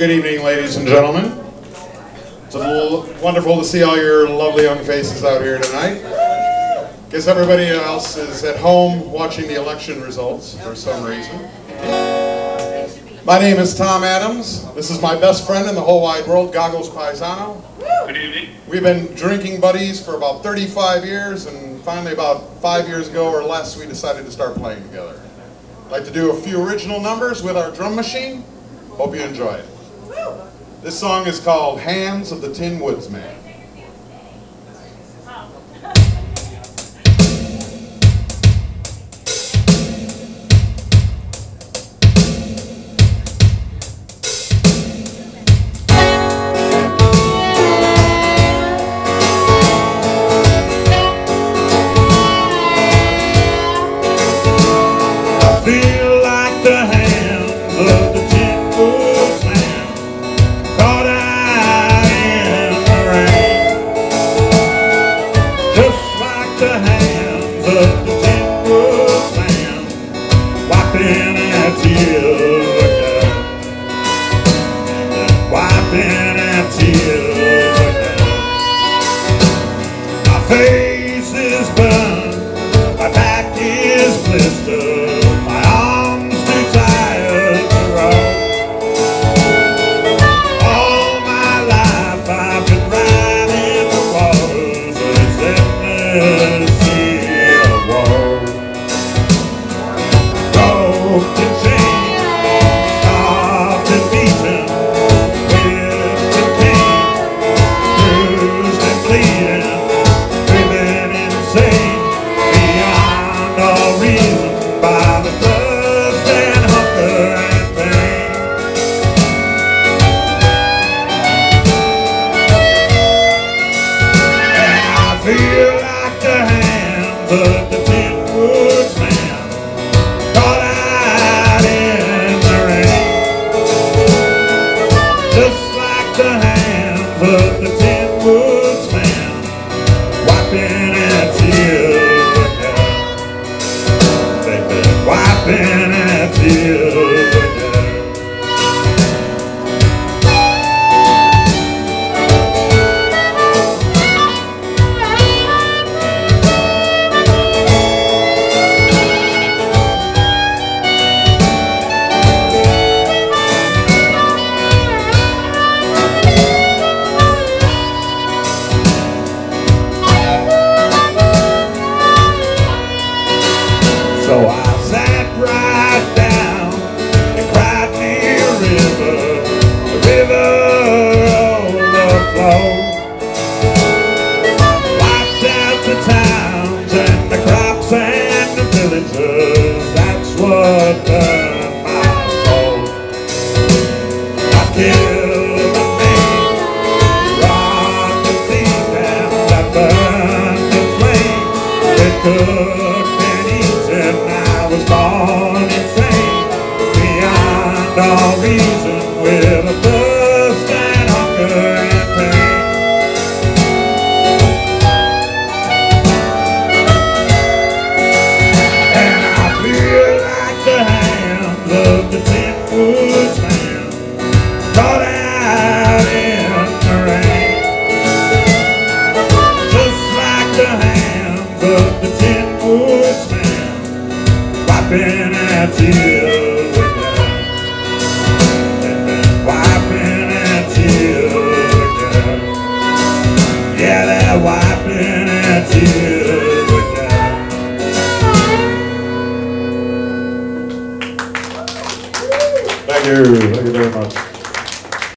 Good evening, ladies and gentlemen. It's wonderful to see all your lovely young faces out here tonight. Guess everybody else is at home watching the election results for some reason. My name is Tom Adams. This is my best friend in the whole wide world, Goggles Paisano. Good evening. We've been drinking buddies for about 35 years, and finally, about five years ago or less, we decided to start playing together. I'd like to do a few original numbers with our drum machine. Hope you enjoy it. This song is called Hands of the Tin Woodsman. Wiping at tears again. Wiping at tears again. My face is burned, my back is blistered, my arms too tired to. All my life I've been riding the of the caught out in the rain. Just like the hands of the tin all reason, with a pain. And I feel like the hands of the caught out in the rain. Just like the hands of the wiping at tears you. Thank you very much.